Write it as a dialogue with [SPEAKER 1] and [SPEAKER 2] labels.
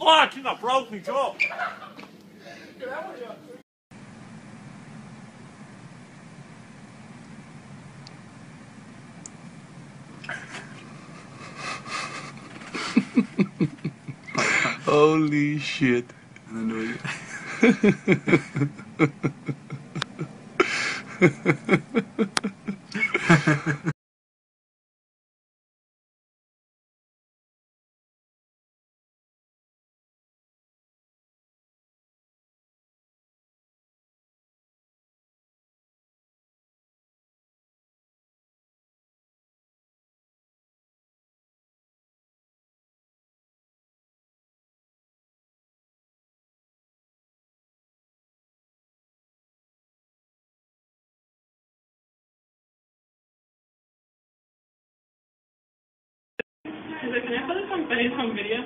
[SPEAKER 1] Oh, I think I broke my jaw.
[SPEAKER 2] Holy shit.
[SPEAKER 3] Is it can I International Conference Hungría.